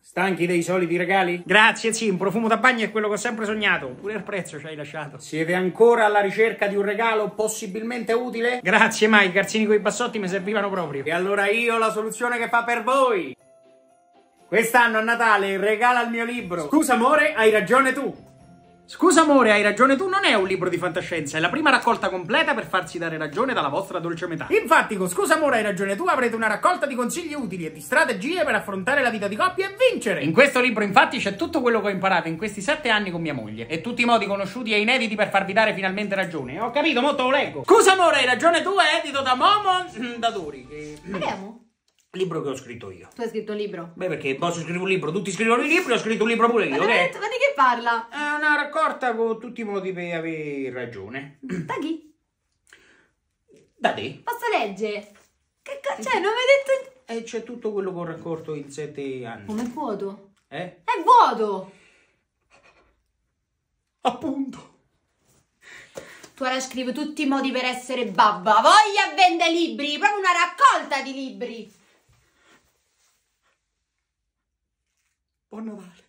Stanchi dei soliti regali? Grazie, sì, un profumo da bagno è quello che ho sempre sognato. Pure il prezzo ci hai lasciato. Siete ancora alla ricerca di un regalo possibilmente utile? Grazie, mai, i garzini coi bassotti mi servivano proprio. E allora io ho la soluzione che fa per voi. Quest'anno a Natale regala il mio libro. Scusa amore, hai ragione tu. Scusa amore, hai ragione tu, non è un libro di fantascienza, è la prima raccolta completa per farsi dare ragione dalla vostra dolce metà. Infatti, con Scusa amore, hai ragione tu avrete una raccolta di consigli utili e di strategie per affrontare la vita di coppia e vincere. In questo libro, infatti, c'è tutto quello che ho imparato in questi sette anni con mia moglie e tutti i modi conosciuti e inediti per farvi dare finalmente ragione. Ho capito, molto lo leggo. Scusa amore, hai ragione tu, è edito da Momo Daduri. Che... Vediamo. Libro che ho scritto io. Tu hai scritto un libro? Beh, perché posso scrivere un libro, tutti scrivono i libri, ho scritto un libro pure io, Ma, ok? veramente, ma di che parla? È una raccolta con tutti i modi per avere ragione. Da chi? Da te. Posso leggere? Che cazzo? Cioè, non mi hai detto... E c'è tutto quello che ho raccolto in sette anni. Come è vuoto? Eh? È vuoto! Appunto. Tu ora scrivi tutti i modi per essere babba. Voglia vende libri, proprio una raccolta di libri. Buon Natale.